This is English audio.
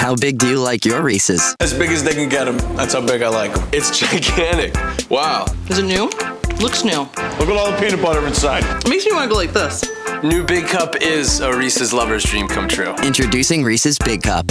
How big do you like your Reese's? As big as they can get them. That's how big I like them. It's gigantic. Wow. Is it new? Looks new. Look at all the peanut butter inside. It makes me want to go like this. New Big Cup is a Reese's lover's dream come true. Introducing Reese's Big Cup.